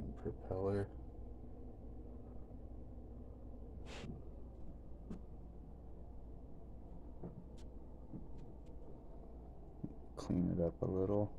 fucking propeller. Clean it up a little.